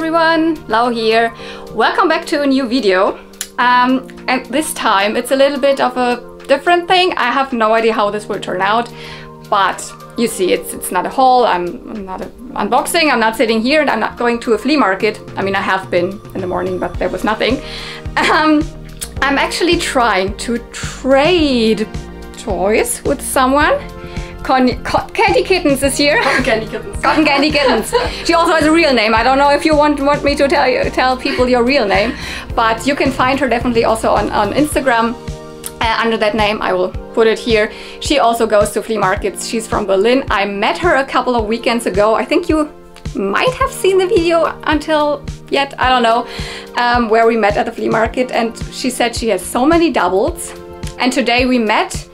Everyone, Lau here. Welcome back to a new video. Um, and this time it's a little bit of a different thing. I have no idea how this will turn out, but you see it's it's not a haul, I'm, I'm not unboxing, I'm not sitting here and I'm not going to a flea market. I mean I have been in the morning but there was nothing. Um, I'm actually trying to trade toys with someone. Con Cotton Candy Kittens is here. Cotton Candy Kittens. Cotton Candy Kittens. she also has a real name. I don't know if you want want me to tell you tell people your real name, but you can find her definitely also on, on Instagram uh, under that name. I will put it here. She also goes to flea markets. She's from Berlin. I met her a couple of weekends ago. I think you might have seen the video until yet, I don't know, um, where we met at the flea market. And she said she has so many doubles. And today we met.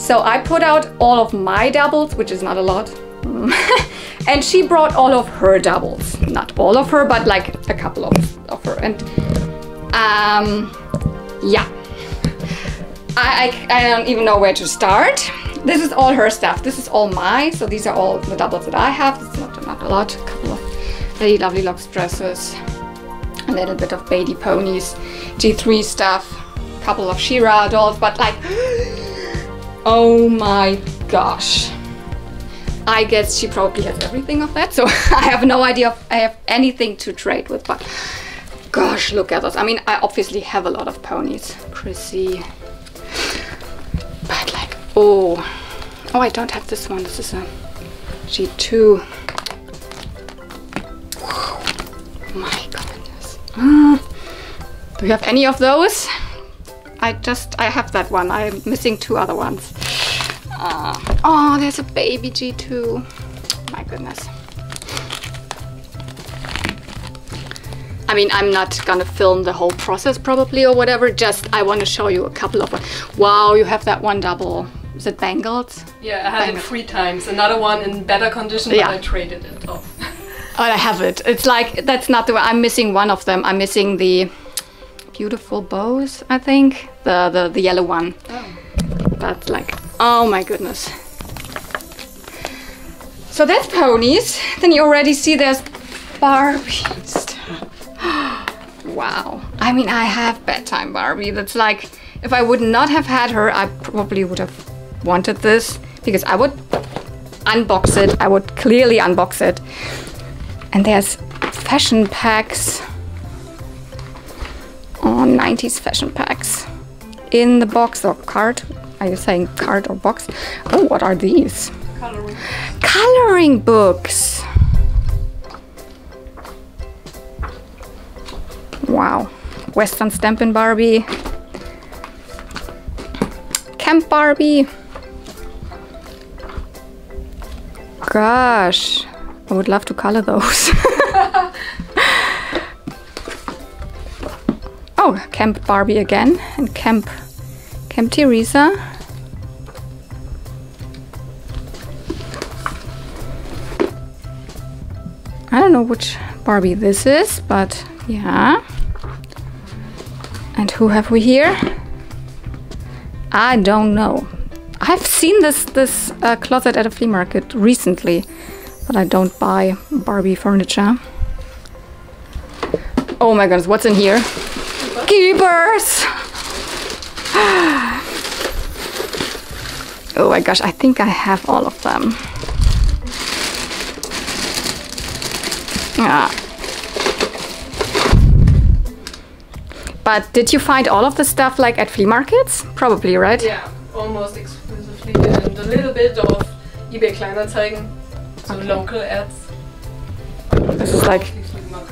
So I put out all of my doubles, which is not a lot. and she brought all of her doubles. Not all of her, but like a couple of, of her. And um, yeah. I, I, I don't even know where to start. This is all her stuff. This is all my, so these are all the doubles that I have. It's not, not a lot. A couple of Lady Lovely Locks dresses, a little bit of Baby Ponies, G3 stuff, a couple of She-Ra dolls, but like, oh my gosh. I guess she probably has everything of that, so I have no idea if I have anything to trade with, but gosh, look at us. I mean, I obviously have a lot of ponies. Chrissy, but like, oh, oh, I don't have this one. This is a G2. My goodness. Do you have any of those? I just, I have that one. I'm missing two other ones. Uh, oh, there's a baby G2. My goodness. I mean, I'm not gonna film the whole process probably or whatever, just I want to show you a couple of them. Wow, you have that one double. Is it bangles? Yeah, I had it three times. Another one in better condition, Yeah. but I traded it off. Oh, I have it. It's like, that's not the way, I'm missing one of them. I'm missing the beautiful bows, I think. The, the, the yellow one. Oh. That's like, oh my goodness. So that's ponies. Then you already see there's Barbies. wow. I mean, I have bedtime Barbie. That's like, if I would not have had her, I probably would have wanted this because I would unbox it. I would clearly unbox it. And there's fashion packs. Oh, 90s fashion packs. In the box or card. Are you saying card or box? Oh, what are these? Coloring. Coloring books. Wow. Western Stampin' Barbie. Camp Barbie. Gosh, I would love to color those. oh, Camp Barbie again and Camp Camp Teresa. I don't know which Barbie this is, but yeah. And who have we here? I don't know. I've seen this this uh, closet at a flea market recently, but I don't buy Barbie furniture. Oh my goodness, what's in here? Keypers! oh my gosh, I think I have all of them. Yeah. But did you find all of the stuff like at flea markets? Probably, right? Yeah, almost exclusively and a little bit of eBay Kleinanzeigen, so Okay. local ads. This is like, These flea markets.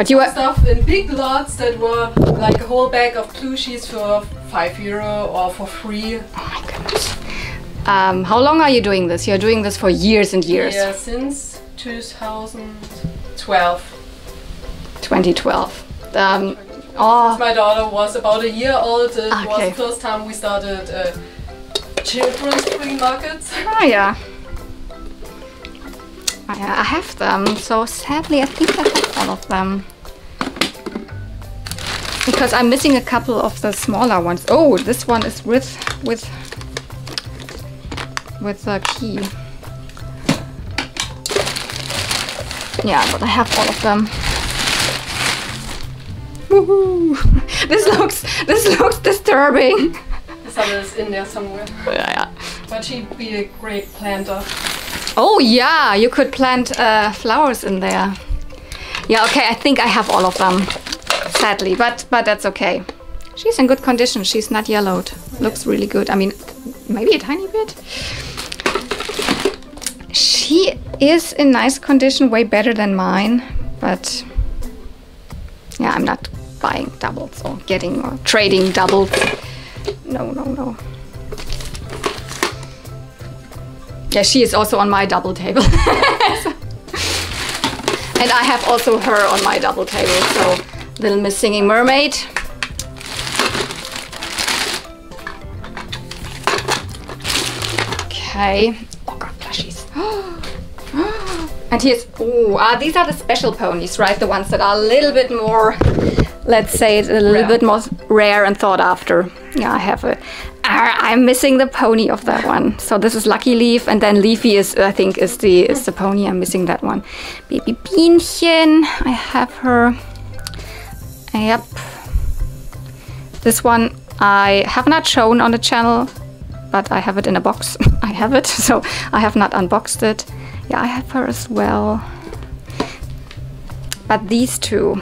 But you were, Stuff in big lots that were like a whole bag of plushies for 5 euro or for free. oh my goodness. Um, how long are you doing this? You're doing this for years and years. Yeah, since 2012. 2012. Um, oh, My daughter was about a year old. It was the first time we started uh, children's flea markets. ah, yeah. I, I have them, so sadly I think I have all of them. Because I'm missing a couple of the smaller ones. Oh, this one is with with with the key. Yeah, but I have all of them. Woohoo! This looks this looks disturbing. Some is in there somewhere. Yeah, yeah. But she'd be a great planter. Oh yeah, you could plant uh, flowers in there. Yeah, okay. I think I have all of them. Sadly, but but that's okay. She's in good condition. She's not yellowed. Looks really good. I mean, maybe a tiny bit. She is in nice condition, way better than mine. But yeah, I'm not buying doubles or getting or trading doubles. No, no, no. Yeah, she is also on my double table. and I have also her on my double table. So, Little Miss Singing Mermaid. Okay. Oh god, plushies. and here's oh, ah, these are the special ponies, right? The ones that are a little bit more, let's say, it's a little Rare. bit more rare and thought after. Yeah, I have it. I'm missing the pony of that one. So this is Lucky Leaf, and then Leafy is, I think, is the is the pony. I'm missing that one. Baby Bienchen, I have her. Yep. This one I have not shown on the channel, but I have it in a box. I have it, so I have not unboxed it. Yeah, I have her as well. But these two.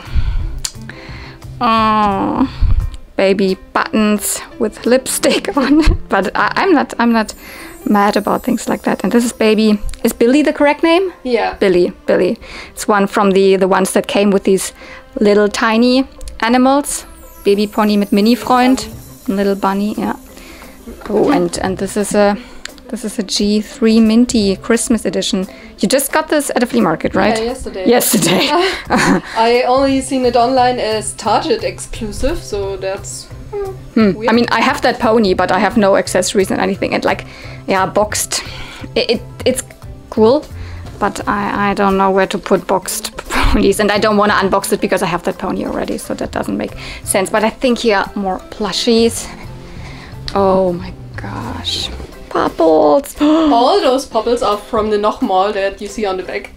Oh, baby buttons with lipstick on. But I, I'm not I'm not mad about things like that. And this is baby is Billy the correct name? Yeah. Billy, Billy. It's one from the the ones that came with these little tiny animals. Baby pony mit Mini Freund, little bunny, yeah. Oh, and and this is a this is a G3 Minty Christmas edition. You just got this at a flea market, right? Yeah, yesterday. Yesterday. I only seen it online as Target exclusive, so that's Hmm. I mean, I have that pony, but I have no accessories and anything. And like, yeah, boxed. It, it it's cool, but I I don't know where to put boxed ponies, and I don't want to unbox it because I have that pony already, so that doesn't make sense. But I think here are more plushies. Oh my gosh, Popples! all those popples are from the Noch Mall that you see on the back.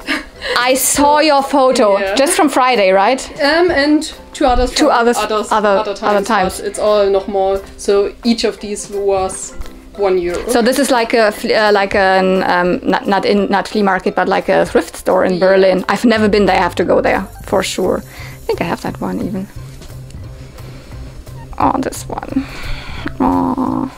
I saw your photo Yeah. just from Friday, right? um, and two others. Two others- others other- other times. other times. It's all Noch Mall. So each of these was one euro. So this is like a uh, like an um, not not in not flea market, but like a thrift store in Yeah. Berlin. I've never been there. I have to go there for sure. I think I have that one even. Oh, this one. Oh,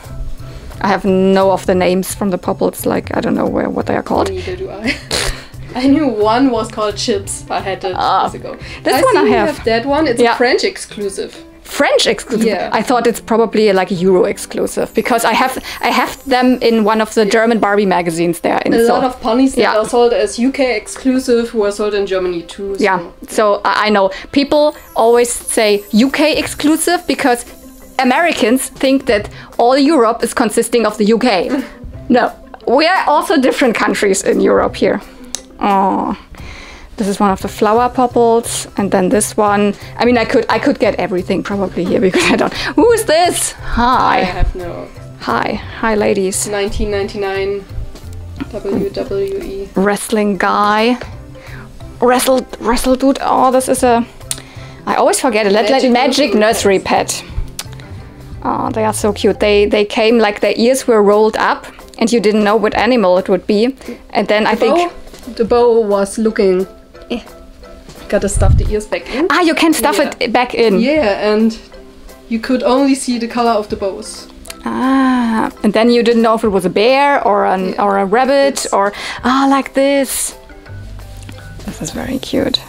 I have no of the names from the popples. Like I don't know where what they are called. Neither do I. I knew one was called Chips. I had it Ah. years ago. This I one I you have. that one. It's Yeah. a French exclusive. French exclusive. Yeah. I thought it's probably like a Euro exclusive because I have I have them in one of the German Barbie magazines there. In A so- lot of ponies that Yeah. are sold as UK exclusive were sold in Germany too. so- Yeah, so I know people always say UK exclusive because Americans think that all Europe is consisting of the UK. no, we are also different countries in Europe here. Oh, this is one of the flower popples, and then this one. I mean, I could I could get everything probably here because I don't. Who is this? Hi. I Hi, have no hi, hi, ladies. 1999 WWE. wrestling guy. Wrestle, wrestle dude. Oh, this is a. I always forget it. Magic magic nursery pet. Oh, they are so cute. They they came like their ears were rolled up, and you didn't know what animal it would be. And then I think the bow was looking. Eh. Gotta stuff the ears back in. ah, you can stuff Yeah. it back in. Yeah, and you could only see the color of the bows. Ah, and then you didn't know if it was a bear or an Yeah. or a rabbit or ah like this. This is very cute.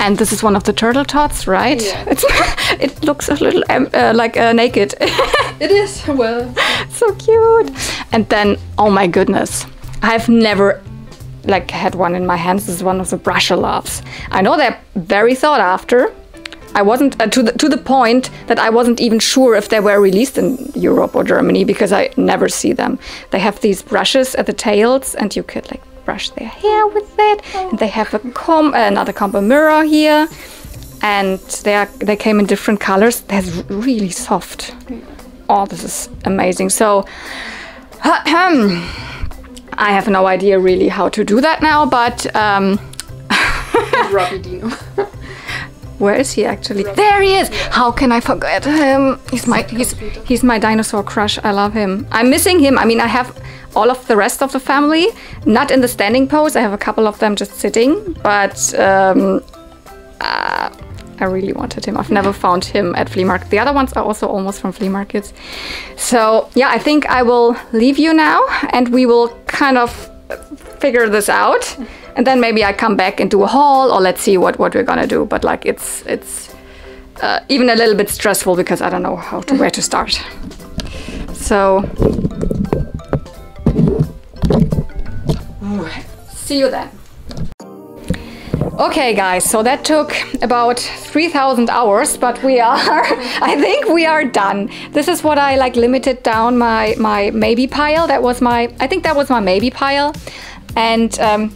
And this is one of the turtle tots, right? Yeah. It's it looks a little um, uh, like uh, naked. It is, well, so cute. And then oh my goodness, I've never like had one in my hands. This is one of the Brushaloves. I know they're very sought after. I wasn't uh, to the to the point that I wasn't even sure if they were released in Europe or Germany because I never see them. They have these brushes at the tails, and you could like brush their hair with it. And they have a comb, another comb, a mirror here, and they are they came in different colors. They're really soft. Oh, this is amazing. So. I have no idea really how to do that now, but um, Robbie Dino. Where is he actually? There he is. How can I forget him? He's my he's he's my dinosaur crush. I love him. I'm missing him. I mean, I have all of the rest of the family, not in the standing pose. I have a couple of them just sitting, but um, uh, I really wanted him. I've never found him at flea market. The other ones are also almost from flea markets. So yeah, I think I will leave you now, and we will kind of figure this out and then maybe I come back do a haul or let's see what what we're gonna do. But like it's it's uh, even a little bit stressful because I don't know how to where to start. So see you then. Okay guys, so that took about 3000 hours, but we are, I think we are done. This is what I like limited down my, my maybe pile. That was my, I think that was my maybe pile. And um,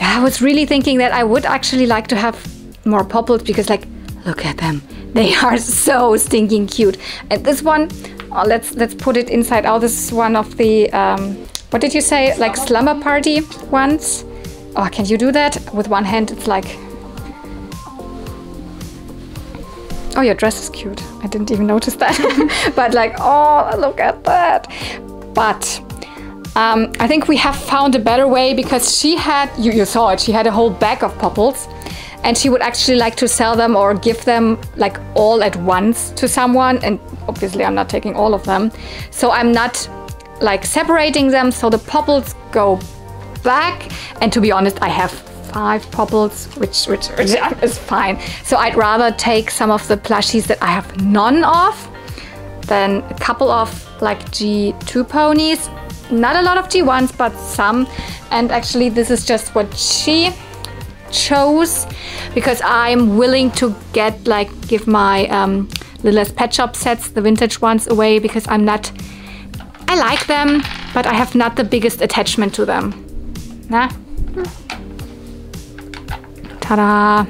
I was really thinking that I would actually like to have more popples because like, look at them. They are so stinking cute. And this one, oh, let's let's put it inside out. This is one of the, um, what did you say? Like slumber party ones. Oh, can you do that? With one hand, it's like... Oh, your dress is cute. I didn't even notice that. but like, oh, look at that. But um, I think we have found a better way because she had, you, you saw it, she had a whole bag of popples and she would actually like to sell them or give them like all at once to someone and obviously I'm not taking all of them. So I'm not like separating them. So the popples go back and to be honest I have five popples which, which, which is fine. So I'd rather take some of the plushies that I have none of than a couple of like G2 ponies not a lot of G1s but some and actually this is just what she chose because I'm willing to get like give my um, Littlest Pet Shop sets, the vintage ones away because I'm not, I like them, but I have not the biggest attachment to them. Nah. Ta-da!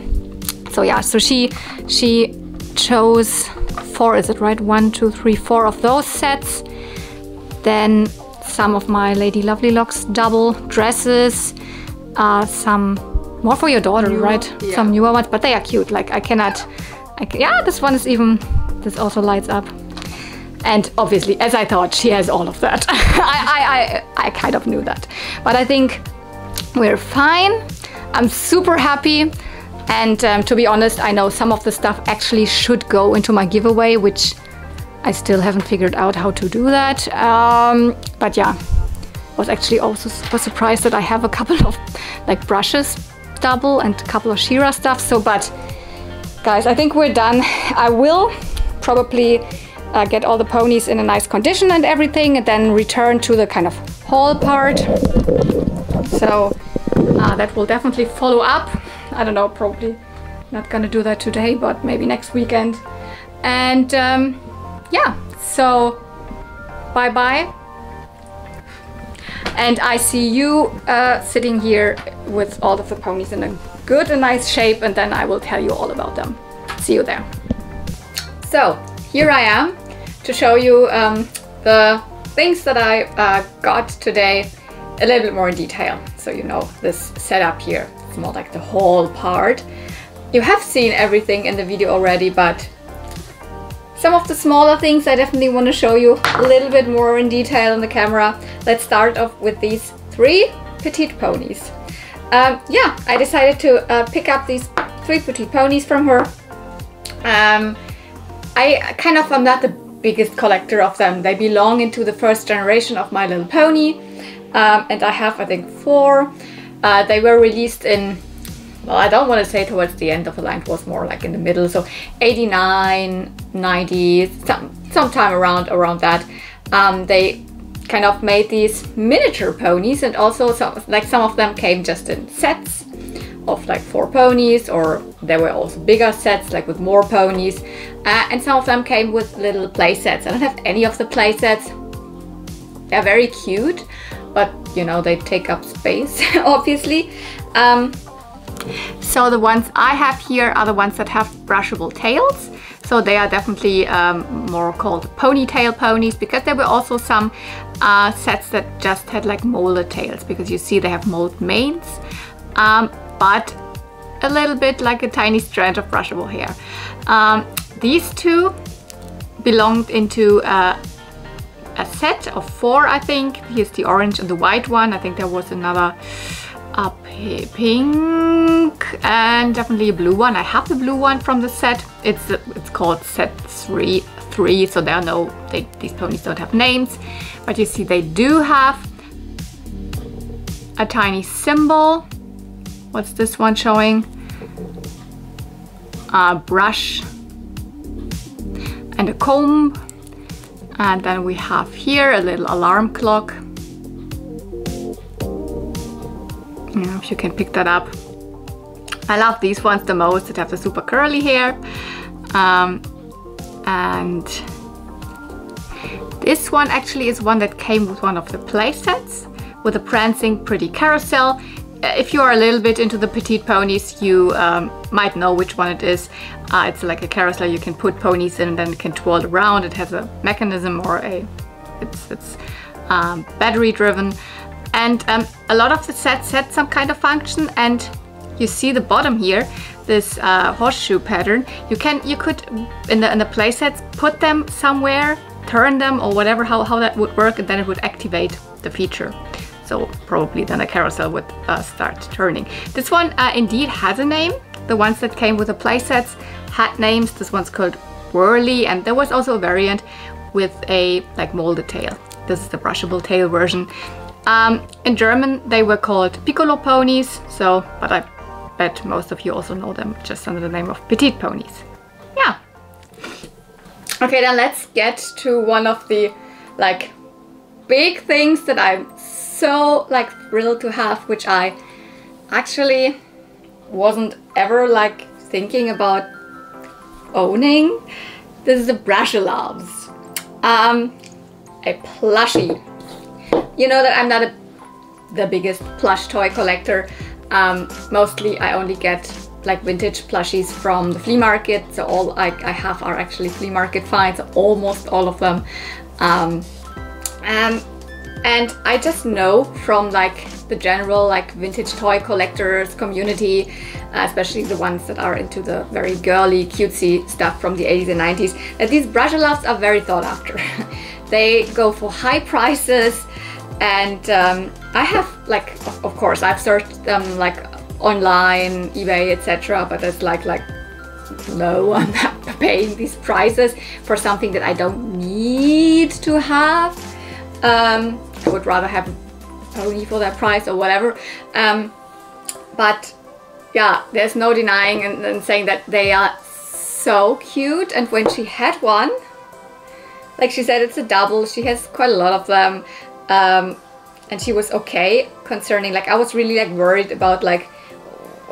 So yeah, so she she chose four, is it right? One, two, three, four of those sets. Then some of my Lady Lovely Locks double dresses, uh, some more for your daughter, newer, right? Yeah. Some newer ones, but they are cute. Like I cannot, I can, yeah, this one is even, this also lights up. And obviously, as I thought, she has all of that. I, I, I, I kind of knew that. But I think we're fine. I'm super happy. And um, to be honest, I know some of the stuff actually should go into my giveaway, which I still haven't figured out how to do that. Um, but yeah, was actually also was surprised that I have a couple of like brushes double and a couple of She-Ra stuff. So, but guys, I think we're done. I will probably uh, get all the ponies in a nice condition and everything and then return to the kind of haul part. So uh, that will definitely follow up. I don't know, probably not gonna do that today, but maybe next weekend. And um, yeah, so bye bye. And I see you uh, sitting here with all of the ponies in a good and nice shape and then I will tell you all about them. See you there. So here I am to show you um, the things that I uh, got today a little bit more in detail. So you know this setup here, it's more like the whole part. You have seen everything in the video already, but some of the smaller things I definitely want to show you a little bit more in detail on the camera. Let's start off with these three petite ponies. Um, yeah, I decided to uh, pick up these three petite ponies from her. Um, I kind of am not the biggest collector of them. They belong into the first generation of My Little Pony. Um, and I have, I think, four. Uh, they were released in well, I don't want to say towards the end of the line, it was more like in the middle, so 89, 90, some, sometime around around that. Um, they kind of made these miniature ponies and also some, like some of them came just in sets of like four ponies or there were also bigger sets like with more ponies uh, and some of them came with little play sets. I don't have any of the play sets. They're very cute but you know they take up space obviously. Um, so the ones I have here are the ones that have brushable tails. So they are definitely um, more called ponytail ponies because there were also some uh, sets that just had like molar tails because you see they have molded manes. Um, but a little bit like a tiny strand of brushable hair. Um, these two belonged into uh, a set of four, I think. Here's the orange and the white one. I think there was another a pink and definitely a blue one. I have the blue one from the set. It's it's called set three, three. So there are no, they, these ponies don't have names, but you see they do have a tiny symbol. What's this one showing? A brush and a comb. And then we have here a little alarm clock. Know, if you can pick that up. I love these ones the most that have the super curly hair. Um, and this one actually is one that came with one of the play sets with a prancing pretty carousel. Uh, if you are a little bit into the petite ponies, you um, might know which one it is. Uh, it's like a carousel you can put ponies in and then it can twirl around. It has a mechanism or a, it's, it's um, battery driven. And um, a lot of the sets had some kind of function and you see the bottom here, this uh, horseshoe pattern. You can, you could, in the, in the play sets, put them somewhere, turn them or whatever, how, how that would work and then it would activate the feature. So probably then the carousel would uh, start turning. This one uh, indeed has a name. The ones that came with the play sets had names. This one's called Whirly and there was also a variant with a like molded tail. This is the brushable tail version. Um, in German they were called Piccolo ponies, so, but I bet most of you also know them just under the name of Petite ponies. Yeah. Okay, then let's get to one of the like big things that I'm so like thrilled to have, which I actually wasn't ever like thinking about owning. This is the Brushaloves. Um, a plushie. You know that I'm not a, the biggest plush toy collector. Um, mostly I only get like vintage plushies from the flea market. So all I, I have are actually flea market finds, almost all of them. Um, um, and I just know from like the general like vintage toy collectors community, uh, especially the ones that are into the very girly, cutesy stuff from the 80s and 90s, that these Brushaloves are very thought after. they go for high prices and um, I have like, of, course, I've searched them like online, eBay, etc. But it's like like no, I'm not paying these prices for something that I don't need to have. Um, I would rather have pony for that price or whatever. Um, but yeah, there's no denying and, and saying that they are so cute. And when she had one, like she said, it's a double. She has quite a lot of them. Um, and she was okay concerning, like I was really like worried about like,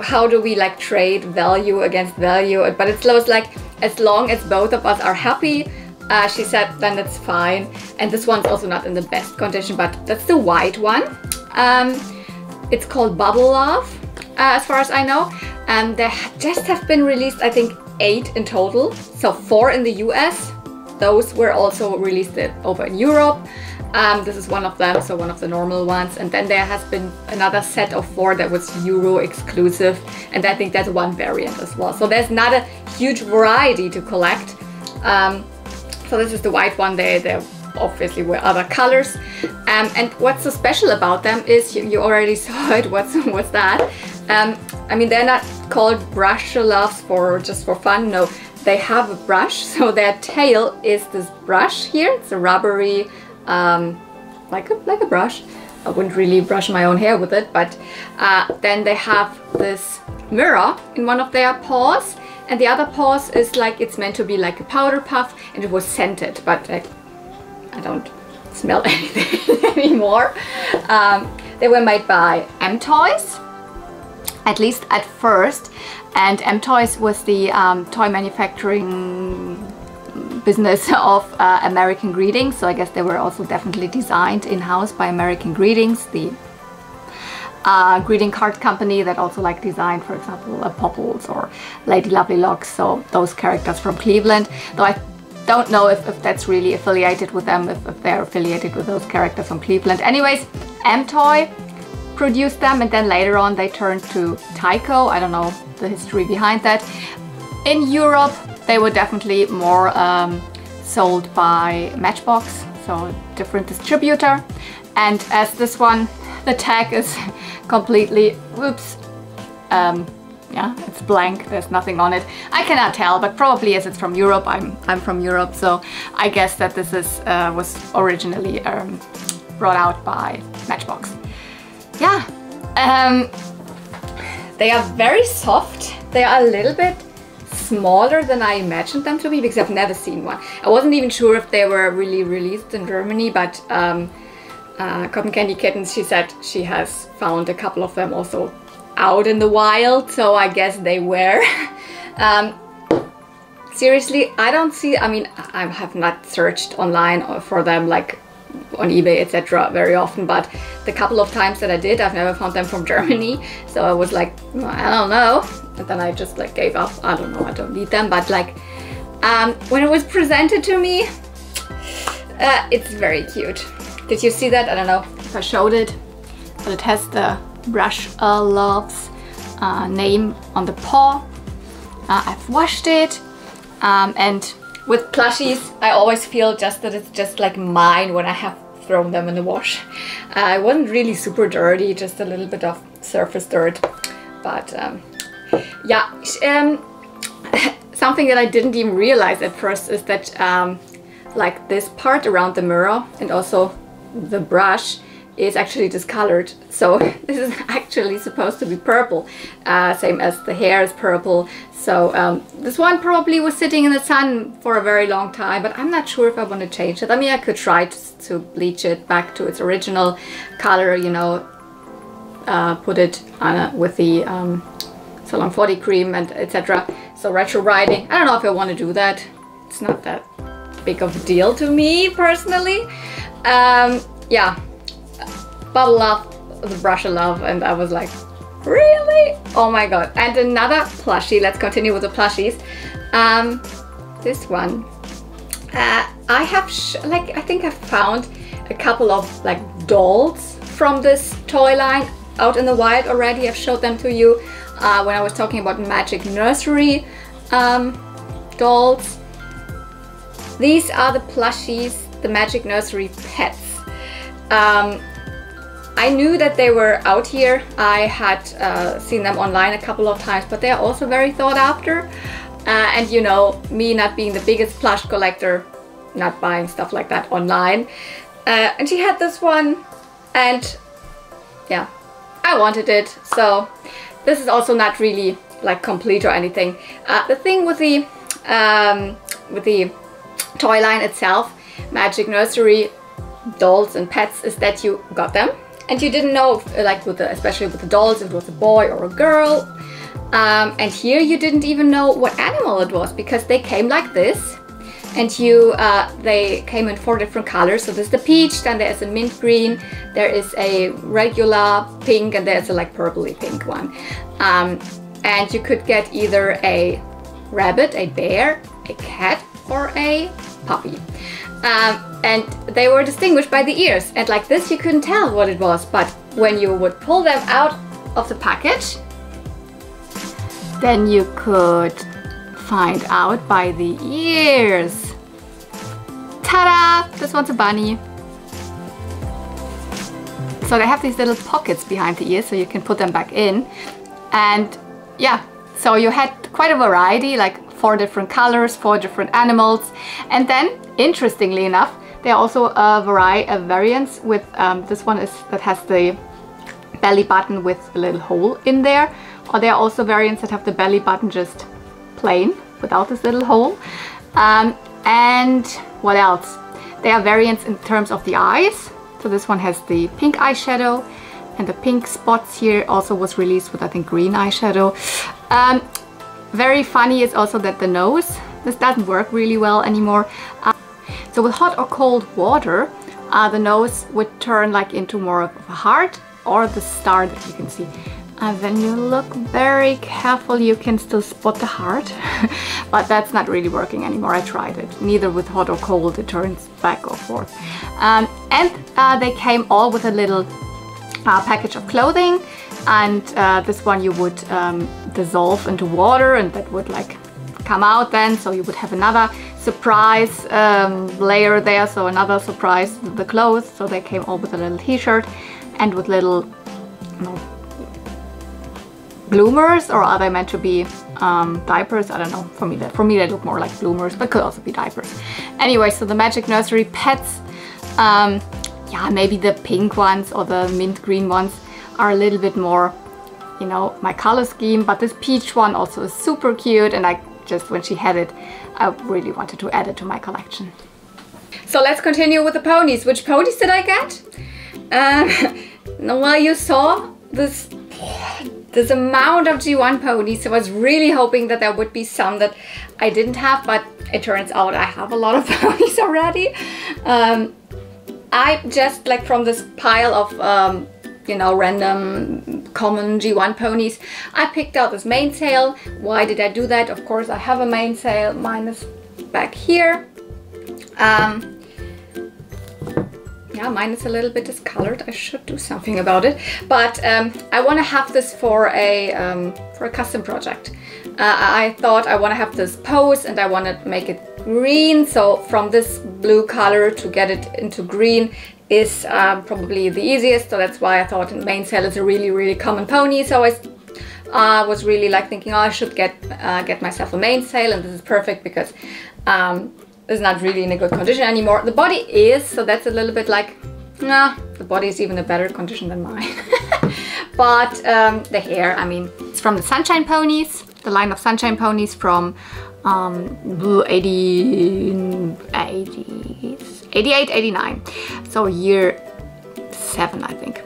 how do we like trade value against value? But it was like, as long as both of us are happy, uh, she said then it's fine. And this one's also not in the best condition, but that's the white one. Um, it's called Bubble Love, uh, as far as I know. And there just have been released, I think, eight in total. So four in the US. Those were also released over in Europe. Um, this is one of them, so one of the normal ones. And then there has been another set of four that was Euro exclusive. And I think that's one variant as well. So there's not a huge variety to collect. Um, so this is the white one there. There obviously were other colors. Um, and what's so special about them is, you, you already saw it, what's, what's that? Um, I mean, they're not called Brushaloves for just for fun, no. They have a brush, so their tail is this brush here. It's a rubbery, um, like, a, like a brush. I wouldn't really brush my own hair with it, but uh, then they have this mirror in one of their paws and the other paws is like it's meant to be like a powder puff and it was scented but I, I don't smell anything anymore. Um, they were made by AmToys at least at first and AmToys was the um, toy manufacturing business of uh, American Greetings so I guess they were also definitely designed in-house by American Greetings the uh, greeting card company that also like designed, for example, Popples or Lady Lovely Locks, so those characters from Cleveland. Though I don't know if, if that's really affiliated with them, if, if, they're affiliated with those characters from Cleveland. Anyways, AmToy produced them and then later on they turned to Tyco. I don't know the history behind that. In Europe, they were definitely more um, sold by Matchbox, so different distributor. And as this one, the tag is completely, whoops, um, yeah, it's blank, there's nothing on it. I cannot tell, but probably as it's from Europe, I'm, I'm from Europe, so I guess that this is uh, was originally um, brought out by Matchbox. Yeah, um, they are very soft. They are a little bit smaller than I imagined them to be because I've never seen one. I wasn't even sure if they were really released in Germany, but um, uh, Cotton Candy Kittens, she said she has found a couple of them also out in the wild, so I guess they were. um, seriously, I don't see, I mean, I have not searched online for them like on eBay, etc. very often, but the couple of times that I did, I've never found them from Germany. So I was like, well, I don't know. And then I just like gave up. I don't know, I don't need them. But like, um, when it was presented to me, uh, it's very cute. Did you see that? I don't know if I showed it, but it has the Brush uh, Loves uh, name on the paw. Uh, I've washed it um, and with plushies, I always feel just that it's just like mine when I have thrown them in the wash. Uh, wasn't really super dirty, just a little bit of surface dirt. But um, yeah, um, something that I didn't even realize at first is that um, like this part around the mirror and also the brush is actually discolored. So this is actually supposed to be purple, uh, same as the hair is purple. So um, this one probably was sitting in the sun for a very long time, but I'm not sure if I want to change it. I mean, I could try to, to bleach it back to its original color, you know, uh, put it on a, with the um, Salon 40 cream and etc. So retrobrighting, I don't know if I want to do that. It's not that big of a deal to me personally. Um, yeah, bubble love, the brush of love, and I was like, really? Oh my god. And another plushie, let's continue with the plushies. Um, this one. Uh, I have, like, I think I found a couple of like dolls from this toy line out in the wild already. I've showed them to you uh, when I was talking about Magic Nursery um, dolls. These are the plushies, the Magic Nursery pets. Um, I knew that they were out here. I had uh, seen them online a couple of times, but they are also very thought after. Uh, and you know, me not being the biggest plush collector, not buying stuff like that online. Uh, and she had this one and yeah, I wanted it. So this is also not really like complete or anything. Uh, the thing with the, um, with the toy line itself, Magic Nursery dolls and pets is that you got them and you didn't know, if, like with the, especially with the dolls, if it was a boy or a girl. Um, and here you didn't even know what animal it was because they came like this. And you, uh, they came in four different colors. So there's the peach, then there's a mint green, there is a regular pink, and there's a like purpley pink one. Um, and you could get either a rabbit, a bear, a cat, or a puppy. Um, and they were distinguished by the ears. And like this, you couldn't tell what it was. But when you would pull them out of the package, then you could find out by the ears. Ta-da! This one's a bunny. So they have these little pockets behind the ears so you can put them back in. And yeah, so you had quite a variety, like four different colors, four different animals. And then, interestingly enough, there are also a variety of variants with, um, this one is that has the belly button with a little hole in there. Or there are also variants that have the belly button just plain, without this little hole. Um, and what else? There are variants in terms of the eyes. So this one has the pink eyeshadow and the pink spots here also was released with I think green eyeshadow. Um, very funny is also that the nose, this doesn't work really well anymore. Uh, so with hot or cold water, uh, the nose would turn like into more of a heart or the star that you can see. And when you look very careful, you can still spot the heart, but that's not really working anymore. I tried it. Neither with hot or cold, it turns back or forth. Um, and uh, they came all with a little uh, package of clothing and uh, this one you would um, dissolve into water and that would like come out then. So you would have another surprise um, layer there. So another surprise the clothes. So they came all with a little t-shirt and with little you know, bloomers or are they meant to be um, diapers? I don't know. For me that for me they look more like bloomers but could also be diapers. Anyway so the magic nursery pets um, yeah maybe the pink ones or the mint green ones are a little bit more you know my color scheme but this peach one also is super cute and I just when she had it I really wanted to add it to my collection so let's continue with the ponies which ponies did I get um, well you saw this this amount of G1 ponies. So I was really hoping that there would be some that I didn't have, but it turns out I have a lot of ponies already. Um, I just like from this pile of um, you know random common G1 ponies I picked out this mainsail why did I do that of course I have a mainsail mine is back here um, yeah, mine is a little bit discolored. I should do something about it. But um, I want to have this for a um, for a custom project. Uh, I thought I want to have this pose and I want to make it green. So from this blue color to get it into green is um, probably the easiest. So that's why I thought mainsail is a really, really common pony. So I uh, was really like thinking, oh, I should get uh, get myself a mainsail and this is perfect because um, is not really in a good condition anymore. The body is, so that's a little bit like, nah, the body is even a better condition than mine. but um, the hair, I mean, it's from the Sunshine Ponies, the line of Sunshine Ponies from um, 80, 80, 88, 89. So year seven, I think.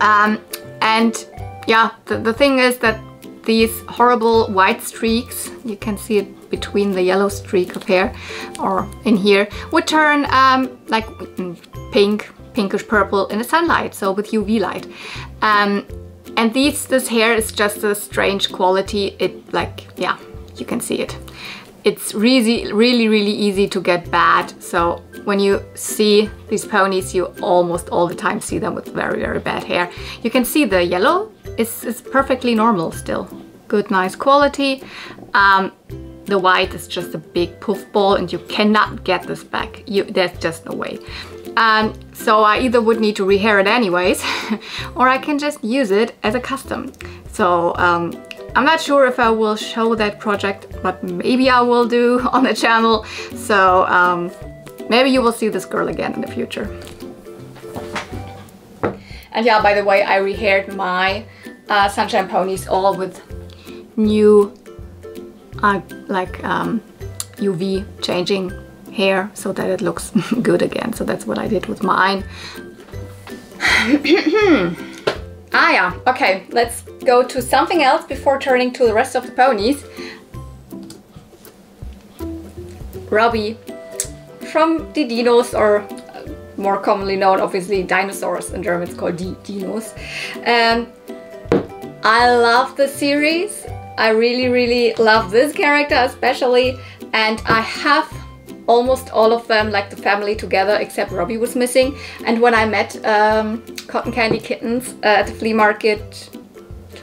Um, and yeah, the, the thing is that these horrible white streaks, you can see it between the yellow streak of hair or in here would turn um, like mm, pink, pinkish purple in the sunlight, so with UV light. Um, and these, this hair is just a strange quality. It like, yeah, you can see it. It's really, really, really easy to get bad. So when you see these ponies, you almost all the time see them with very, very bad hair. You can see the yellow is, is perfectly normal still. Good, nice quality. Um, the white is just a big poof ball and you cannot get this back. You, there's just no way. Um, so I either would need to rehair it anyways or I can just use it as a custom. So um, I'm not sure if I will show that project, but maybe I will do on the channel. So um, maybe you will see this girl again in the future. And yeah, by the way, I rehaired my uh, Sunshine Ponies all with new uh, like um, UV changing hair so that it looks good again. So that's what I did with mine. ah yeah, okay, let's go to something else before turning to the rest of the ponies. Robbie from the Dinos or uh, more commonly known obviously dinosaurs in German it's called die Dinos. Um, I love the series I really, really love this character especially and I have almost all of them, like the family together, except Robbie was missing. And when I met um, Cotton Candy Kittens uh, at the flea market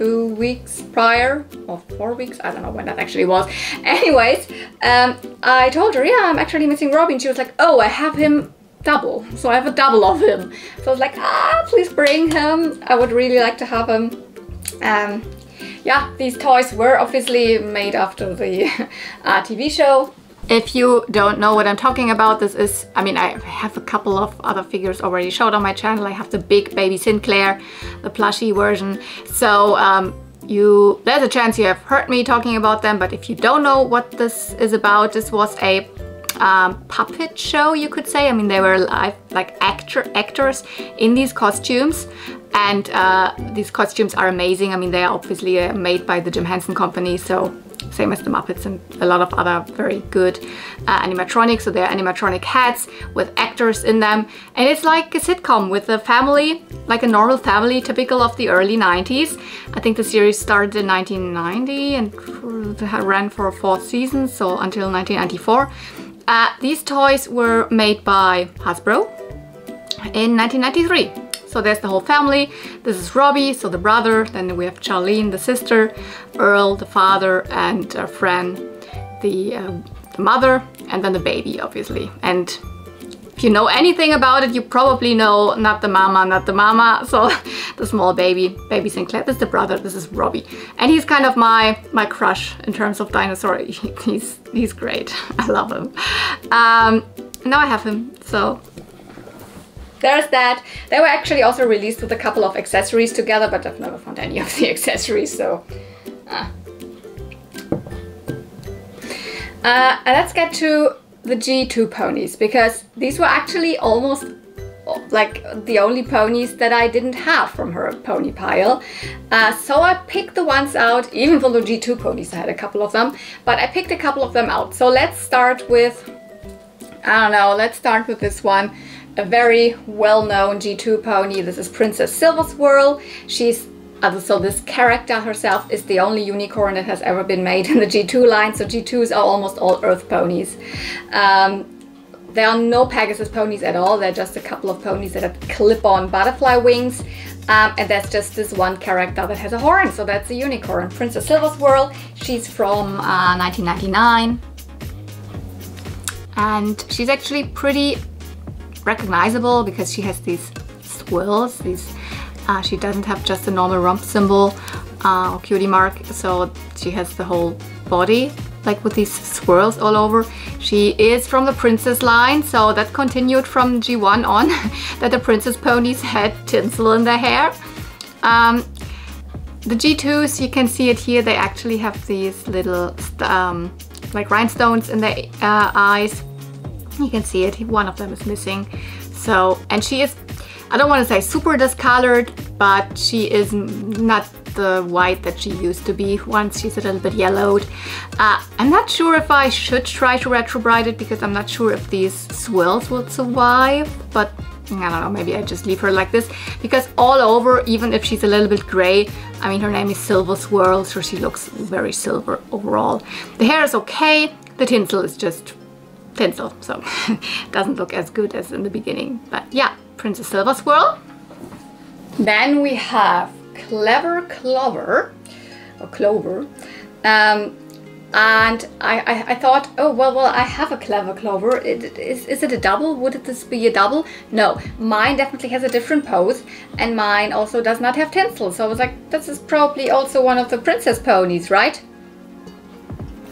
two weeks prior, or four weeks, I don't know when that actually was. Anyways, um, I told her, yeah, I'm actually missing Robin she was like, oh, I have him double. So I have a double of him. So I was like, ah, please bring him. I would really like to have him. Um, yeah, these toys were obviously made after the uh, TV show. If you don't know what I'm talking about, this is, I mean, I have a couple of other figures already showed on my channel. I have the big baby Sinclair, the plushie version. So um, you, there's a chance you have heard me talking about them, but if you don't know what this is about, this was a um, puppet show, you could say. I mean, they were live, like actor actors in these costumes. And uh, these costumes are amazing. I mean, they are obviously uh, made by the Jim Henson Company, so same as the Muppets and a lot of other very good uh, animatronics. So they're animatronic heads with actors in them. And it's like a sitcom with a family, like a normal family, typical of the early 90s. I think the series started in 1990 and ran for four seasons, so until 1994. Uh, these toys were made by Hasbro in 1993. So there's the whole family. This is Robbie, so the brother. Then we have Charlene, the sister, Earl, the father, and uh, Fran, the, uh, the mother, and then the baby, obviously. And if you know anything about it, you probably know not the mama, not the mama. So the small baby, baby Sinclair. This is the brother. This is Robbie, and he's kind of my my crush in terms of dinosaur. He's he's great. I love him. Um, now I have him. So there's that. They were actually also released with a couple of accessories together, but I've never found any of the accessories, so... Uh. Uh, let's get to the G2 ponies, because these were actually almost like the only ponies that I didn't have from her pony pile. Uh, so I picked the ones out, even from the G2 ponies, I had a couple of them, but I picked a couple of them out. So let's start with, I don't know, let's start with this one a very well-known G2 pony. This is Princess Silver Swirl. She's so this character herself is the only unicorn that has ever been made in the G2 line. So G2s are almost all Earth ponies. Um, there are no Pegasus ponies at all. They're just a couple of ponies that have clip-on butterfly wings. Um, and that's just this one character that has a horn. So that's a unicorn. Princess Silver Swirl. She's from uh, 1999. And she's actually pretty recognizable because she has these swirls. These uh, She doesn't have just a normal rump symbol uh, or cutie mark, so she has the whole body like with these swirls all over. She is from the princess line, so that continued from G1 on, that the princess ponies had tinsel in their hair. Um, the G2s, you can see it here, they actually have these little um, like rhinestones in their uh, eyes you can see it, one of them is missing. So, and she is, I don't want to say super discolored, but she is not the white that she used to be once she's a little bit yellowed. Uh, I'm not sure if I should try to retrobright it because I'm not sure if these swirls will survive, but I don't know, maybe I just leave her like this because all over, even if she's a little bit gray, I mean, her name is Silver Swirl, so she looks very silver overall. The hair is okay, the tinsel is just tinsel, so doesn't look as good as in the beginning. But yeah, Princess Silver Swirl. Then we have Clever Clover, or Clover. Um, and I, I, I, thought, oh, well, well, I have a Clever Clover. It, is, is it a double? Would this be a double? No, mine definitely has a different pose, and mine also does not have tinsel. So I was like, this is probably also one of the princess ponies, right?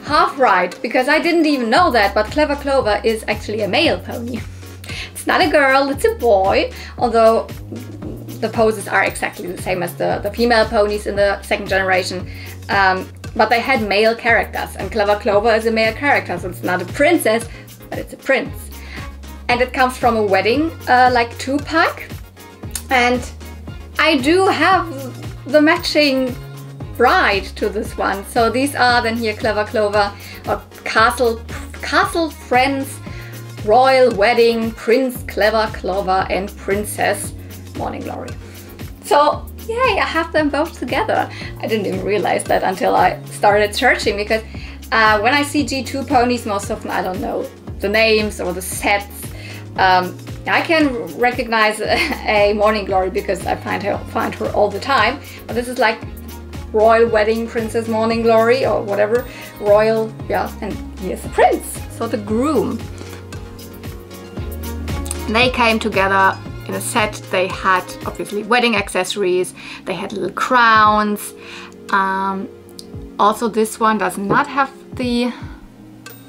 Half right, because I didn't even know that, but Clever Clover is actually a male pony. It's not a girl, it's a boy, although the poses are exactly the same as the, the female ponies in the second generation. Um, but they had male characters, and Clever Clover is a male character, so it's not a princess, but it's a prince. And it comes from a wedding, uh, like two-pack. And I do have the matching bride to this one. So these are then here Clever Clover or Castle, Castle Friends Royal Wedding Prince Clever Clover and Princess Morning Glory. So yay, I have them both together. I didn't even realize that until I started searching because uh, when I see G2 ponies, most often I don't know the names or the sets. Um, I can recognize a Morning Glory because I find her find her all the time, but this is like royal wedding princess morning glory or whatever. Royal yeah and here's the prince. So the groom. They came together in a set. They had obviously wedding accessories. They had little crowns. Um, also this one does not have the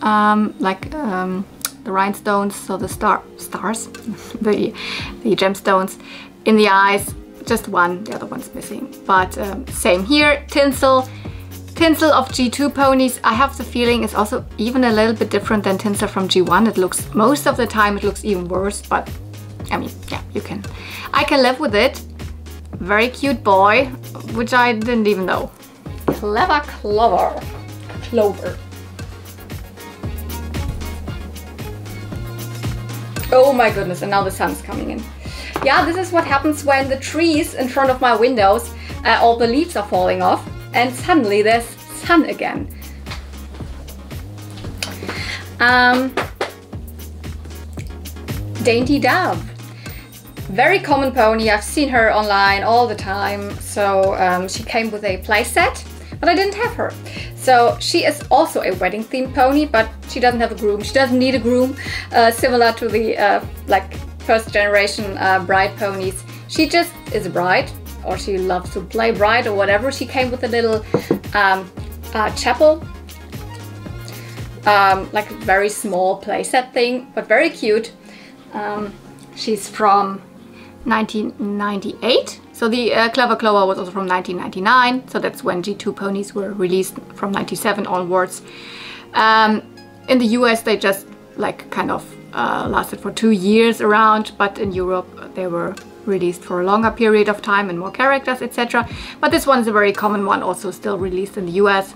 um, like um, the rhinestones so the star stars the the gemstones in the eyes just one, the other one's missing. But um, same here, tinsel. Tinsel of G2 ponies, I have the feeling is also even a little bit different than tinsel from G1. It looks, most of the time it looks even worse, but I mean, yeah, you can. I can live with it. Very cute boy, which I didn't even know. Clever Clover. Clover. Oh my goodness, and now the sun's coming in. Yeah, this is what happens when the trees in front of my windows, uh, all the leaves are falling off and suddenly there's sun again. Um, Dainty Dove. very common pony. I've seen her online all the time. So um, she came with a playset, but I didn't have her. So she is also a wedding themed pony, but she doesn't have a groom. She doesn't need a groom, uh, similar to the uh, like first generation uh, bride ponies. She just is a bride, or she loves to play bride or whatever. She came with a little um, uh, chapel um, like a very small playset thing, but very cute. Um, she's from 1998. So the uh, Clever Clover was also from 1999. So that's when G2 ponies were released from 97 onwards. Um, in the US, they just like kind of uh, lasted for two years around, but in Europe, they were released for a longer period of time and more characters, etc. But this one is a very common one, also still released in the US.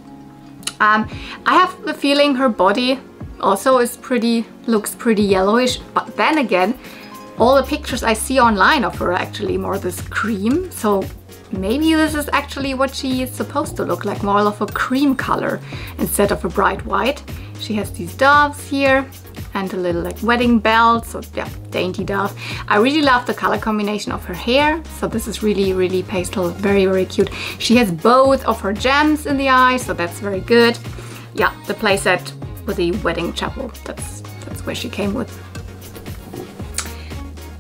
Um, I have the feeling her body also is pretty, looks pretty yellowish, but then again, all the pictures I see online of her actually more this cream, so maybe this is actually what she is supposed to look like, more of a cream color instead of a bright white. She has these doves here, and a little like wedding belt so yeah dainty dove. I really love the color combination of her hair so this is really really pastel very very cute. She has both of her gems in the eye so that's very good. Yeah the playset with the wedding chapel that's that's where she came with.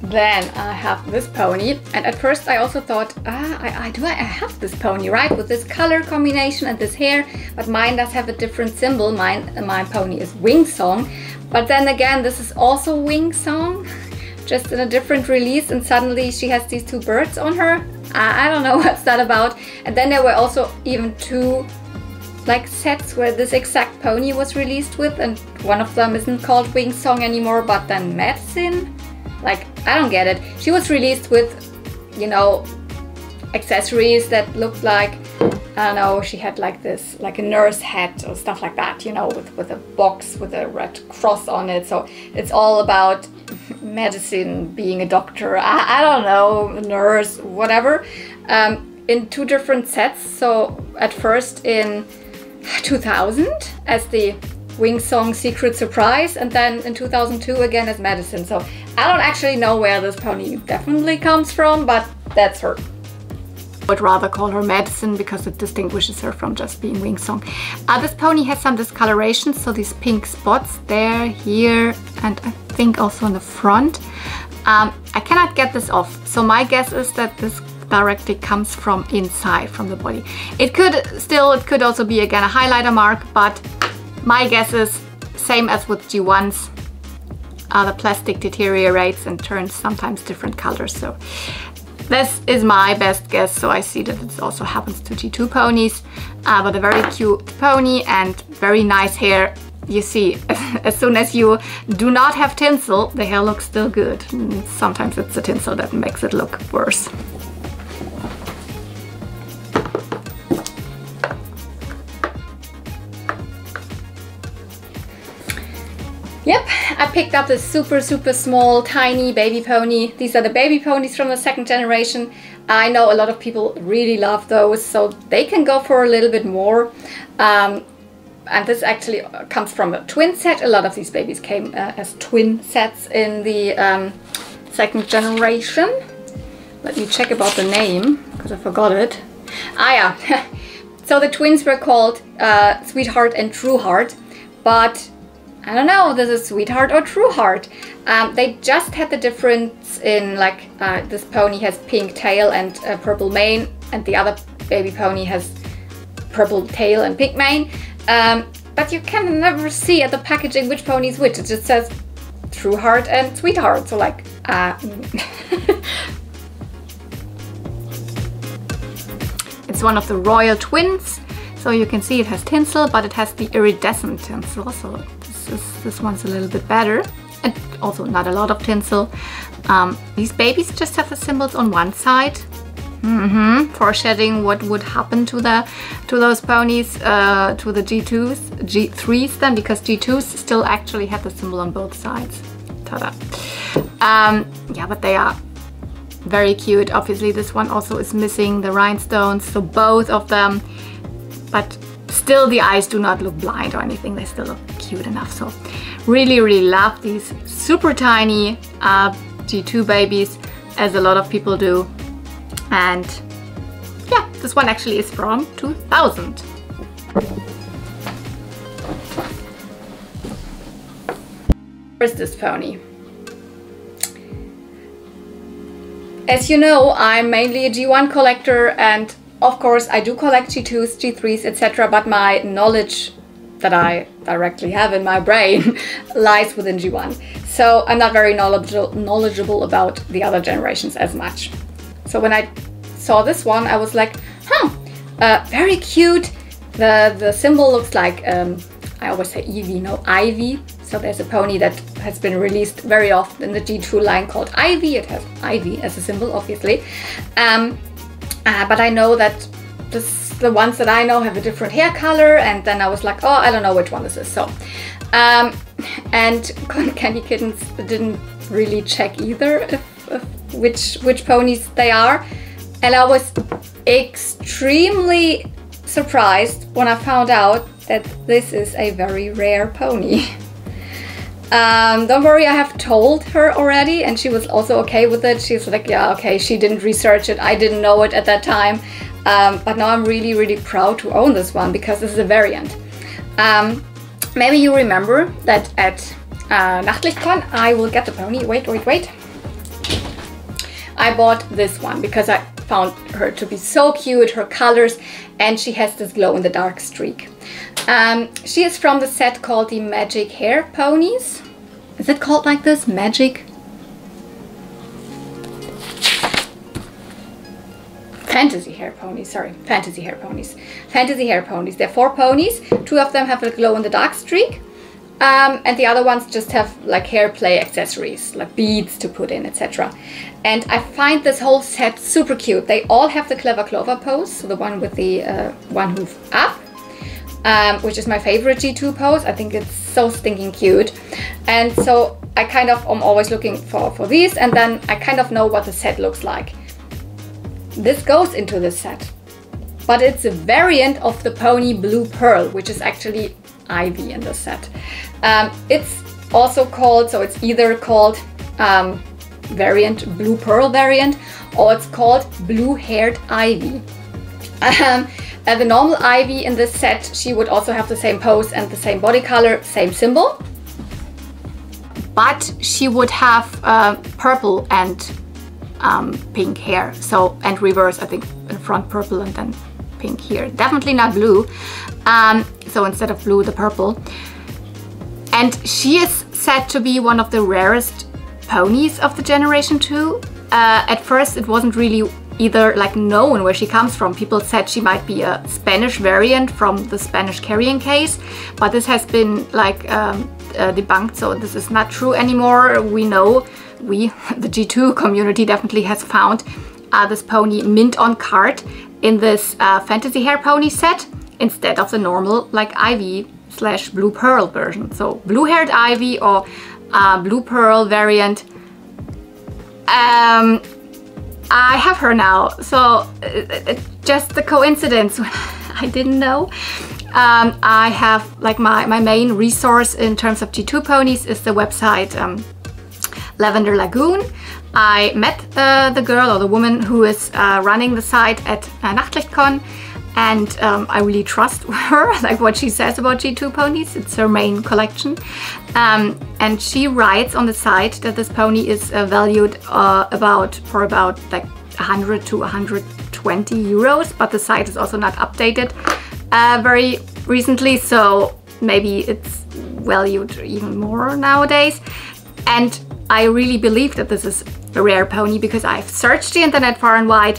Then I have this pony and at first I also thought ah I, I do I have this pony right with this color combination and this hair but mine does have a different symbol. Mine my pony is wing song but then again, this is also Wing Song, just in a different release and suddenly she has these two birds on her. I, don't know what's that about. And then there were also even two like sets where this exact pony was released with and one of them isn't called Wing Song anymore but then Medicine. Like, I don't get it. She was released with, you know, accessories that looked like I don't know, she had like this, like a nurse hat or stuff like that, you know, with, with a box with a red cross on it. So it's all about medicine, being a doctor, I, I don't know, nurse, whatever, um, in two different sets. So at first in 2000 as the Wing Song Secret Surprise, and then in 2002 again as Medicine. So I don't actually know where this pony definitely comes from, but that's her. I would rather call her Medicine because it distinguishes her from just being Wing Song. Uh, this pony has some discoloration, so these pink spots there, here, and I think also in the front. Um, I cannot get this off, so my guess is that this directly comes from inside, from the body. It could still, it could also be again a highlighter mark, but my guess is same as with G1s. Uh, the plastic deteriorates and turns sometimes different colors, so this is my best guess, so I see that this also happens to G2 ponies, uh, but a very cute pony and very nice hair. You see, as soon as you do not have tinsel, the hair looks still good. Sometimes it's the tinsel that makes it look worse. Yep, I picked up this super, super small, tiny baby pony. These are the baby ponies from the second generation. I know a lot of people really love those, so they can go for a little bit more. Um, and this actually comes from a twin set. A lot of these babies came uh, as twin sets in the um, second generation. Let me check about the name, because I forgot it. Ah yeah, so the twins were called uh, Sweetheart and Trueheart, but I don't know, this is Sweetheart or Trueheart. Um, they just had the difference in like uh, this pony has pink tail and uh, purple mane and the other baby pony has purple tail and pink mane. Um, but you can never see at the packaging which pony is which. It just says Trueheart and Sweetheart. So like, uh, it's one of the royal twins. So you can see it has tinsel, but it has the iridescent tinsel. So this, this one's a little bit better and also not a lot of tinsel. Um, these babies just have the symbols on one side. Mm -hmm. Foreshadowing what would happen to the to those ponies, uh, to the G2s, G3s then, because G2s still actually have the symbol on both sides. Ta-da. Um, yeah, but they are very cute. Obviously, this one also is missing the rhinestones, so both of them. But Still, the eyes do not look blind or anything. They still look cute enough. So really, really love these super tiny uh, G2 babies. as a lot of people do. And yeah, this one actually is from 2000. Where's this pony? As you know, I'm mainly a G1 collector and of course I do collect G2s, G3s, etc. But my knowledge that I directly have in my brain lies within G1. So I'm not very knowledgeable, about the other generations as much. So when I saw this one, I was like, huh, uh, very cute. The, the symbol looks like, um, I always say Eevee, no, Ivy. So there's a pony that has been released very often in the G2 line called Ivy. It has Ivy as a symbol, obviously. Um, uh, but I know that this, the ones that I know have a different hair color and then I was like, oh, I don't know which one this is. So, um, and Candy Kittens didn't really check either if, if, which, which ponies they are. And I was extremely surprised when I found out that this is a very rare pony. Um, don't worry, I have told her already and she was also okay with it. She's like, yeah, okay, she didn't research it. I didn't know it at that time. Um, but now I'm really, really proud to own this one because this is a variant. Um, maybe you remember that at uh, Nachtlichtcon, I will get the pony. Wait, wait, wait. I bought this one because I found her to be so cute, her colors, and she has this glow in the dark streak. Um, she is from the set called the Magic Hair Ponies. Is it called like this? Magic? Fantasy hair ponies, sorry, fantasy hair ponies. Fantasy hair ponies. They're four ponies. Two of them have a glow in the dark streak. Um, and the other ones just have like hair play accessories, like beads to put in, etc. And I find this whole set super cute. They all have the Clever Clover pose, so the one with the uh, one hoof up, um, which is my favorite G2 pose. I think it's so stinking cute. And so I kind of am always looking for, for these and then I kind of know what the set looks like. This goes into the set, but it's a variant of the pony Blue Pearl, which is actually Ivy in the set. Um, it's also called, so it's either called um, variant Blue Pearl variant or it's called Blue Haired Ivy. Um, uh, the normal Ivy in this set, she would also have the same pose and the same body color, same symbol. But she would have uh, purple and um, pink hair. So, and reverse, I think, in front purple and then pink here. Definitely not blue. Um, so instead of blue, the purple. And she is said to be one of the rarest ponies of the Generation 2. Uh, at first, it wasn't really either like known where she comes from. People said she might be a Spanish variant from the Spanish carrying case, but this has been like um, uh, debunked, so this is not true anymore. We know, we, the G2 community definitely has found uh, this pony mint on card in this uh, fantasy hair pony set instead of the normal like Ivy slash blue pearl version. So blue haired Ivy or uh, blue pearl variant. Um, I have her now, so uh, just the coincidence, I didn't know. Um, I have, like my, my main resource in terms of G2 ponies is the website um, Lavender Lagoon. I met uh, the girl or the woman who is uh, running the site at uh, Nachtlichtcon and um, I really trust her, like what she says about G2 ponies. It's her main collection. Um, and she writes on the site that this pony is uh, valued uh, about for about like 100 to 120 euros, but the site is also not updated uh, very recently, so maybe it's valued even more nowadays. And I really believe that this is a rare pony because I've searched the internet far and wide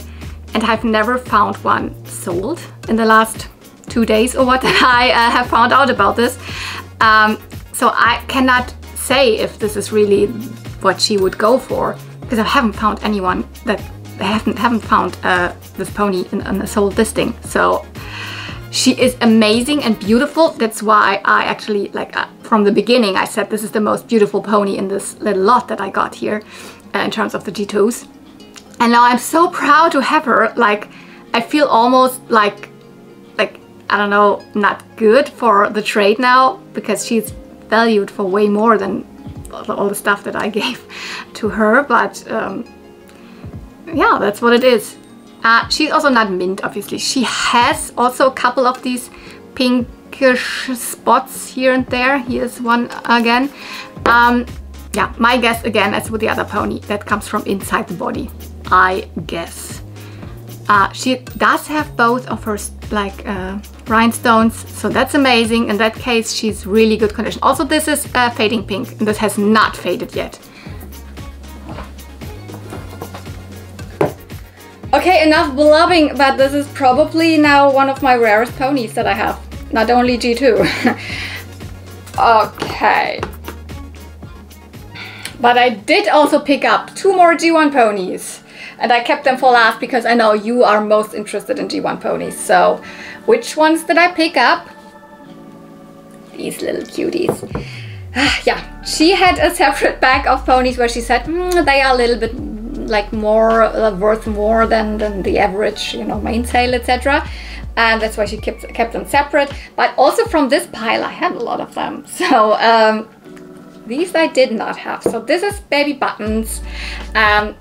and I've never found one sold in the last two days or what I uh, have found out about this. Um, so I cannot say if this is really what she would go for because I haven't found anyone that haven't haven't found uh, this pony in, in a sold listing. So she is amazing and beautiful. That's why I actually like uh, from the beginning I said this is the most beautiful pony in this little lot that I got here uh, in terms of the G2s. And now I'm so proud to have her. Like, I feel almost like, like, I don't know, not good for the trade now because she's valued for way more than all the stuff that I gave to her. But um, yeah, that's what it is. Uh, she's also not mint, obviously. She has also a couple of these pinkish spots here and there. Here's one again. Um, yeah, my guess again, as with the other pony, that comes from inside the body, I guess. Uh, she does have both of her like uh, rhinestones, so that's amazing. In that case, she's really good condition. Also, this is uh, fading pink, and this has not faded yet. Okay, enough blubbing, but this is probably now one of my rarest ponies that I have. Not only G2. okay. But I did also pick up two more G1 ponies. And I kept them for last because I know you are most interested in G1 ponies. So which ones did I pick up? These little cuties. yeah, she had a separate bag of ponies where she said mm, they are a little bit like more uh, worth more than, than the average, you know, mainsail, etc. And that's why she kept, kept them separate. But also from this pile, I had a lot of them. So um, these I did not have. So this is Baby Buttons. Um,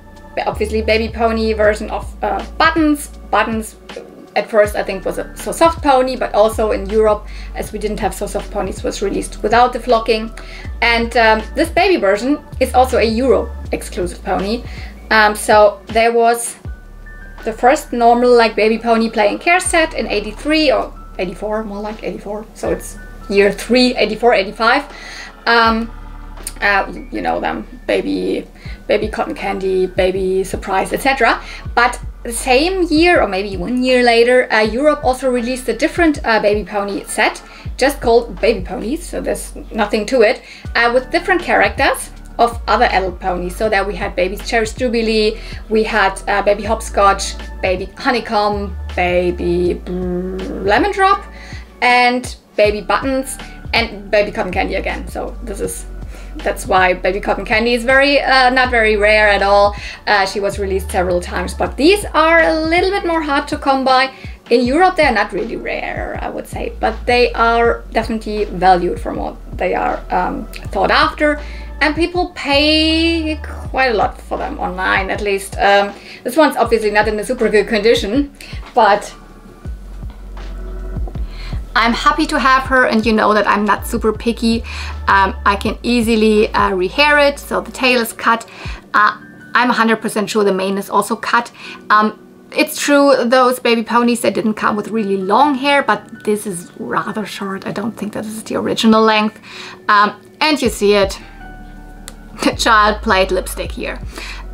obviously Baby Pony version of uh, Buttons. Buttons at first I think was a So Soft pony, but also in Europe, as we didn't have So Soft ponies, was released without the flocking. And um, this baby version is also a Euro exclusive pony. Um, so there was the first normal like baby pony playing care set in 83 or 84, more like 84. So it's year 3, 84, 85. Um, uh, you know them, baby, baby cotton candy, baby surprise, etc. But the same year, or maybe one year later, uh, Europe also released a different uh, baby pony set, just called Baby Ponies, so there's nothing to it, uh, with different characters of other adult ponies. So there we had baby Cherry Jubilee, we had uh, baby Hopscotch, baby Honeycomb, baby Lemon Drop, and baby Buttons, and baby Cotton Candy again. So this is that's why Baby Cotton Candy is very, uh, not very rare at all. Uh, she was released several times, but these are a little bit more hard to come by. In Europe, they're not really rare, I would say, but they are definitely valued for what they are um, thought after. And people pay quite a lot for them online, at least. Um, this one's obviously not in a super good condition, but I'm happy to have her and you know that I'm not super picky. Um, I can easily uh, rehair it, so the tail is cut. Uh, I'm 100% sure the mane is also cut. Um, it's true, those baby ponies, they didn't come with really long hair, but this is rather short. I don't think that this is the original length. Um, and you see it, child played lipstick here.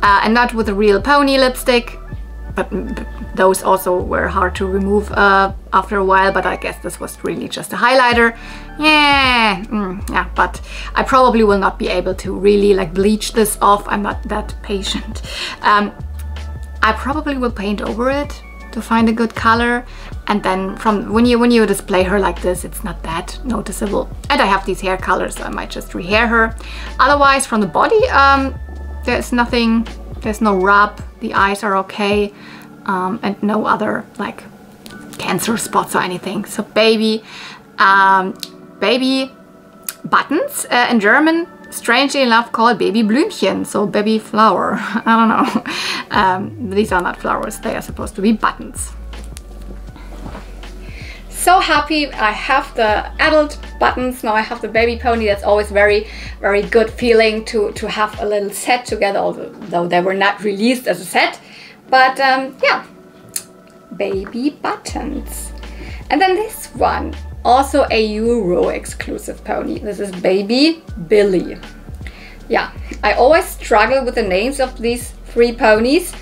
Uh, and not with a real pony lipstick, but those also were hard to remove uh, after a while, but I guess this was really just a highlighter. Yeah, mm, yeah, but I probably will not be able to really like bleach this off. I'm not that patient. Um, I probably will paint over it to find a good color and then from when you when you display her like this it's not that noticeable and I have these hair colors so I might just rehair her otherwise from the body um, there's nothing there's no rub the eyes are okay um, and no other like cancer spots or anything. So baby, um, baby buttons uh, in German, strangely enough called baby Blümchen, so baby flower. I don't know. Um, these are not flowers, they are supposed to be buttons. So happy I have the adult buttons, now I have the baby pony, that's always very, very good feeling to, to have a little set together, although they were not released as a set. But um, yeah, baby buttons. And then this one, also a Euro exclusive pony. This is baby Billy. Yeah, I always struggle with the names of these three ponies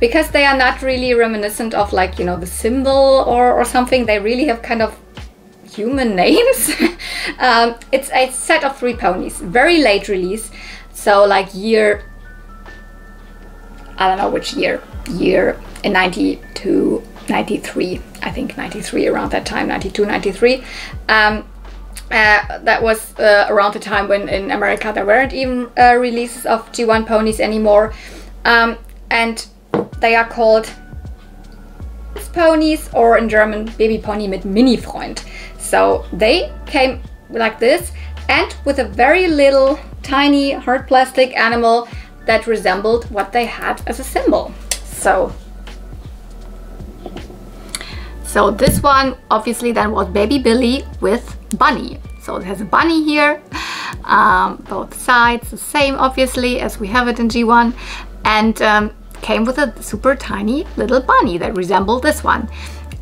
because they are not really reminiscent of like, you know, the symbol or, or something. They really have kind of human names. um, it's a set of three ponies, very late release. So like year I don't know which year, year in 92, 93, I think 93 around that time, 92, 93. Um, uh, that was uh, around the time when in America there weren't even uh, releases of G1 ponies anymore. Um, and they are called ponies or in German Baby Pony mit Mini-Freund. So they came like this and with a very little tiny hard plastic animal that resembled what they had as a symbol. So, so this one obviously then was Baby Billy with Bunny. So it has a bunny here, um, both sides the same obviously as we have it in G1 and um, came with a super tiny little bunny that resembled this one.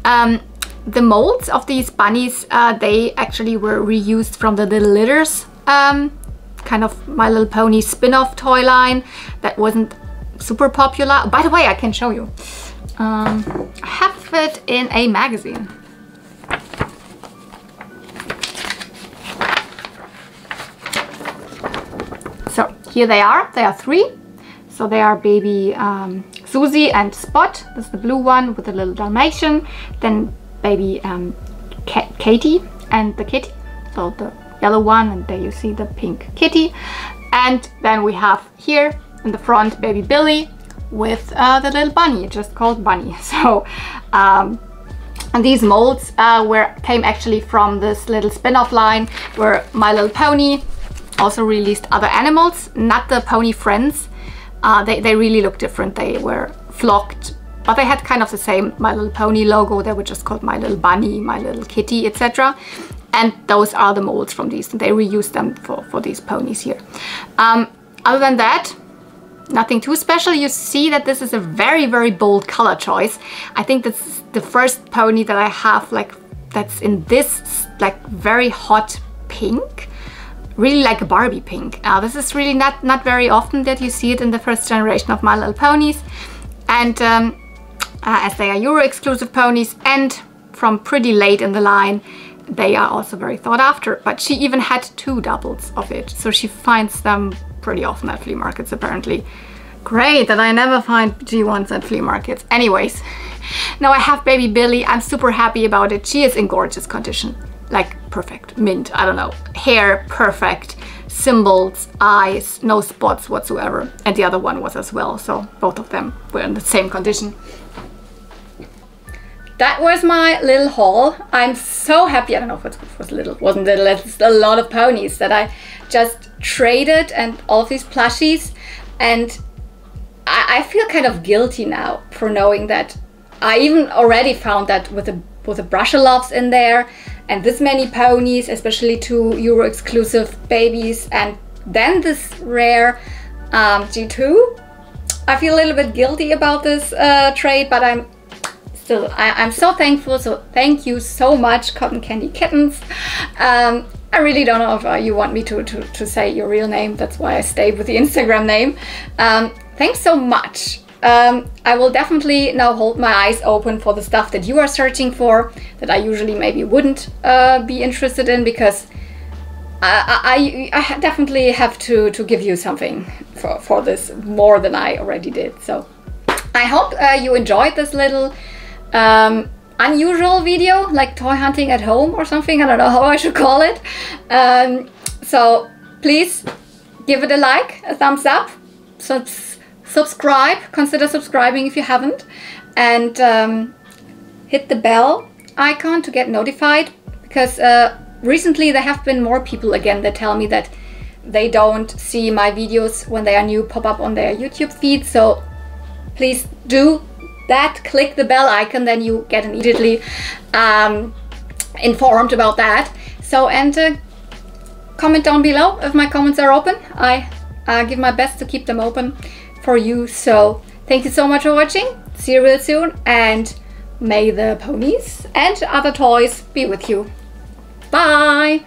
Um, the molds of these bunnies, uh, they actually were reused from the Little Litters um, kind of My Little Pony spin-off toy line that wasn't super popular. By the way, I can show you. Um, I have it in a magazine. So here they are. They are three. So they are baby um, Susie and Spot. This is the blue one with the little Dalmatian. Then baby um, Katie and the kitty. So the yellow one and there you see the pink kitty. And then we have here in the front baby Billy with uh, the little bunny, just called Bunny. So um, and these molds uh, were came actually from this little spin-off line where My Little Pony also released other animals, not the pony friends. Uh, they, they really look different. They were flocked, but they had kind of the same My Little Pony logo. They were just called My Little Bunny, My Little Kitty, etc. And those are the molds from these. And they reused them for, for these ponies here. Um, other than that, nothing too special. You see that this is a very, very bold color choice. I think that's the first pony that I have like that's in this like very hot pink really like a Barbie pink. Uh, this is really not, not very often that you see it in the first generation of My Little Ponies. And um, uh, as they are Euro exclusive ponies and from pretty late in the line, they are also very thought after. But she even had two doubles of it, so she finds them pretty often at flea markets apparently. Great that I never find G1s at flea markets. Anyways, now I have baby Billy. I'm super happy about it. She is in gorgeous condition like perfect, mint, I don't know, hair perfect, symbols, eyes, no spots whatsoever. And the other one was as well, so both of them were in the same condition. That was my little haul. I'm so happy, I don't know if it was little, wasn't little, it's a lot of ponies that I just traded and all of these plushies. And I, I feel kind of guilty now for knowing that I even already found that with the with the Brushaloves in there and this many ponies, especially two Euro exclusive babies, and then this rare um, G2. I feel a little bit guilty about this uh, trade, but I'm still, I, am so thankful. So thank you so much, Cotton Candy Kittens. Um, I really don't know if uh, you want me to, to, to, say your real name. That's why I stayed with the Instagram name. Um, thanks so much. Um, I will definitely now hold my eyes open for the stuff that you are searching for that I usually maybe wouldn't uh, be interested in because I, I, I, definitely have to, to give you something for, for this more than I already did. So I hope uh, you enjoyed this little um, unusual video like toy hunting at home or something. I don't know how I should call it. Um, so please give it a like, a thumbs up. Subs subscribe, consider subscribing if you haven't, and um, hit the bell icon to get notified because uh, recently there have been more people again that tell me that they don't see my videos when they are new pop up on their YouTube feed. So please do that, click the bell icon, then you get immediately um, informed about that. So, and uh, comment down below if my comments are open. I uh, give my best to keep them open for you. So thank you so much for watching. See you real soon and may the ponies and other toys be with you. Bye!